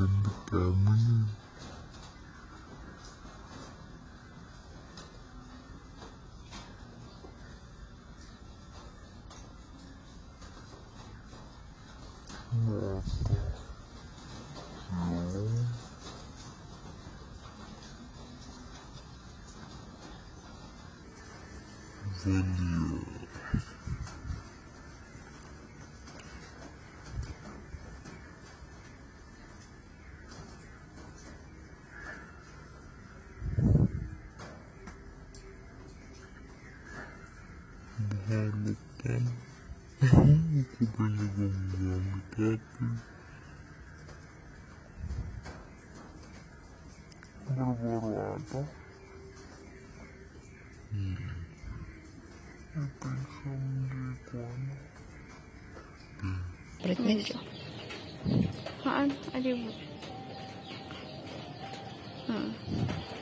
Pemberman. Vanilla. I'm getting. Barbaroata. I think Hmm.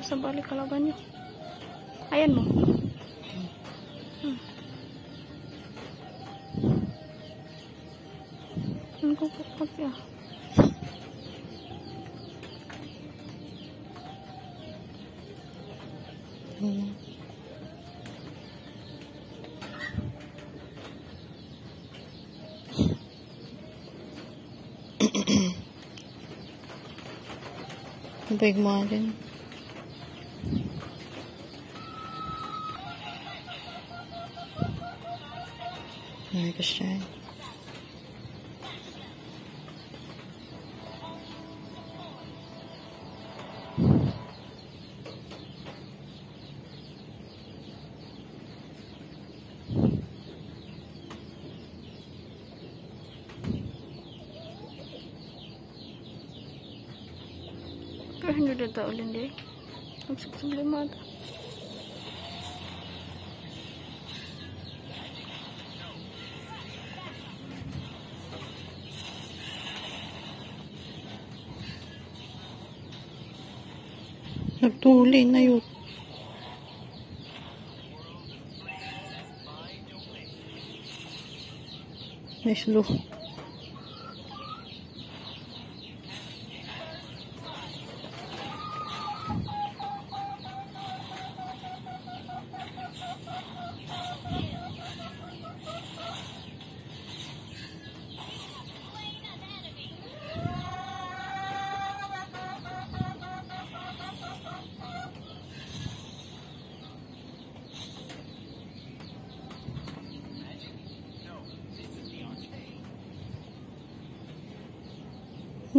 Sa balik kalaban nyo. Ayan mo. Hmm. Ang kukukot ya. Big mo hergestellt. Hindi na taulan din. Ang saksak lumata. Nagtuli na yun. Nice look.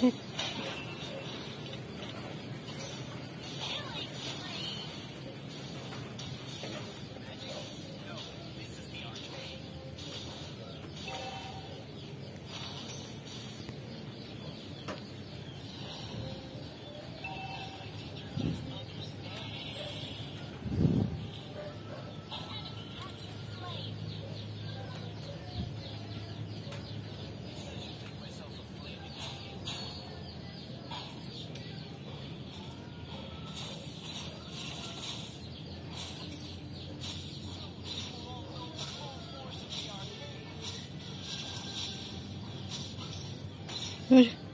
うん。Good.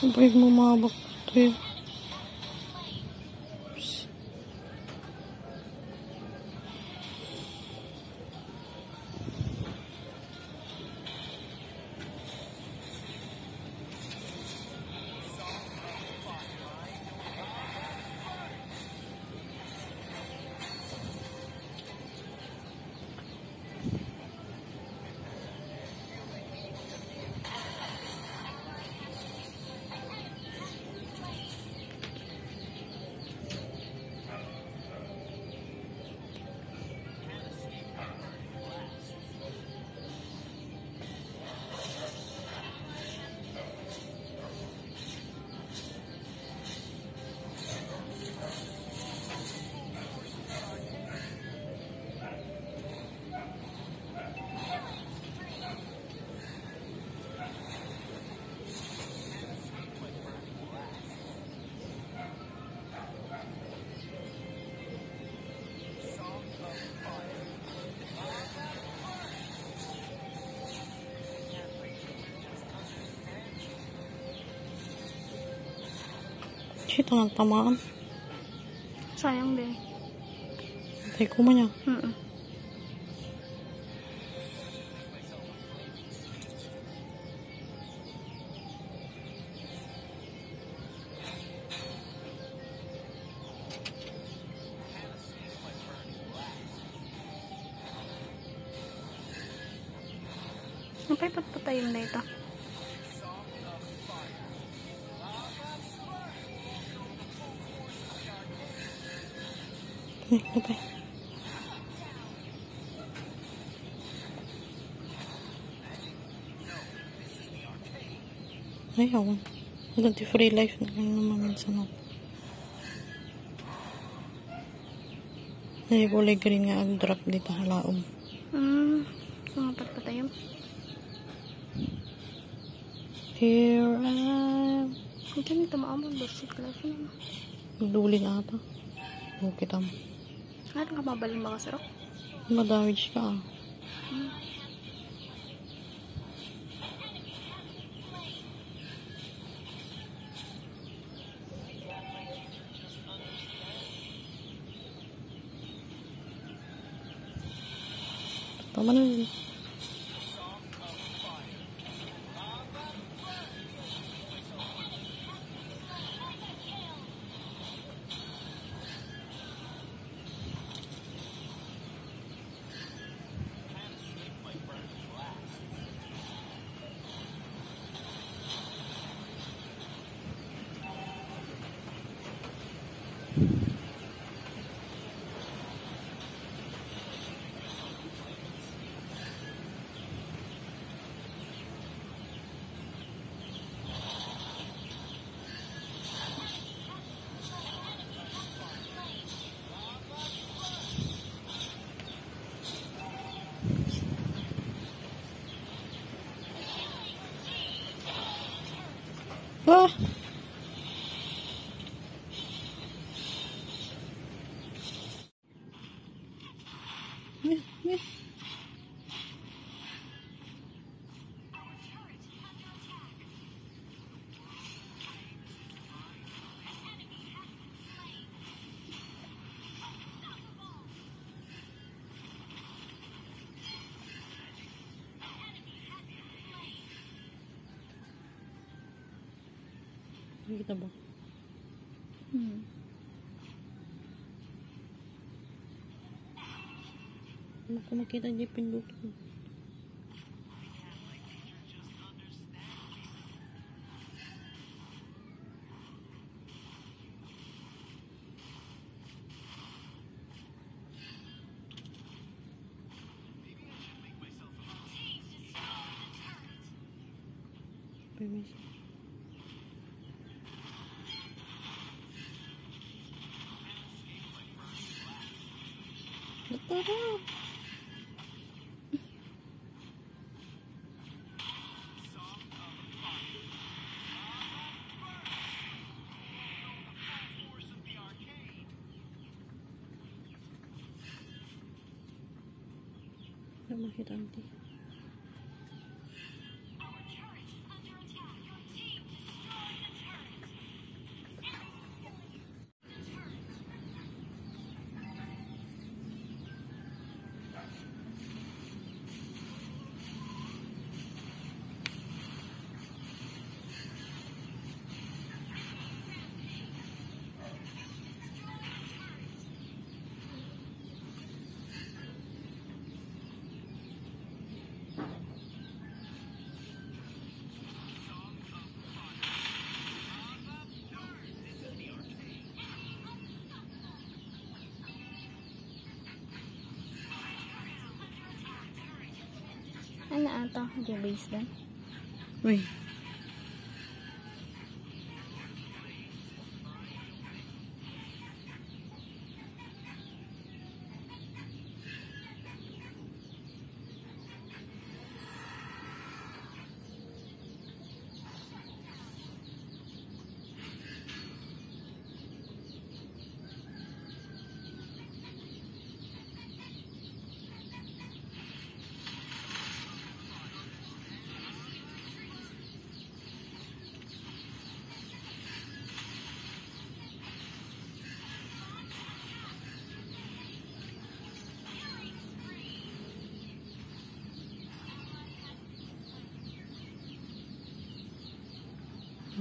Siyempre, mamabak ito eh. Ang tamaan. Sayang. Tay ko man yan. Mm Apa yung patpatayin na ito? Ay, ano ba? Ay, awan. Ganti free life na lang naman minsan ako. Ay, kulay green nga ang drop dito halaom. Hmm. Mga patpatayin. Here I am. Ang ganito maamang basic life na. Duli na ata. O, kita Ano ka mabaling mga sarok? Madamage ka ah. Tama na yun. Huh? Aqui tá bom. Hum. Como é que tá de pinuto? permission. Masarap. Lumahit ang tih. Ano ata? Di base doon? Uy.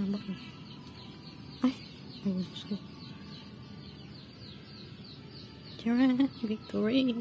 tambak. Ay, ayun. Tara, victory!